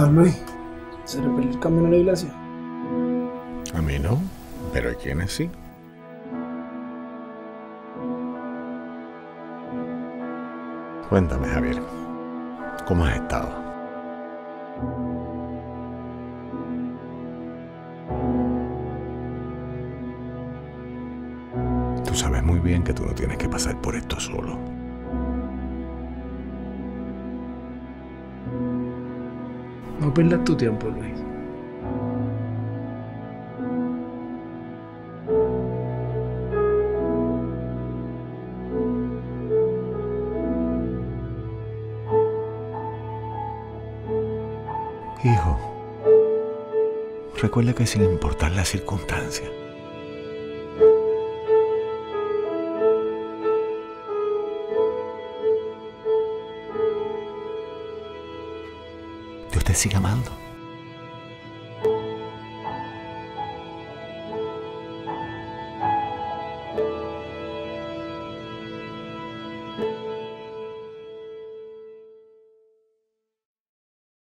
estás, Luis? ¿Se repele el camino a la iglesia? A mí no, pero hay quienes sí. Cuéntame, Javier, ¿cómo has estado? Tú sabes muy bien que tú no tienes que pasar por esto solo. No pierdas tu tiempo, Luis. Hijo, recuerda que sin importar la circunstancia, te sigue amando.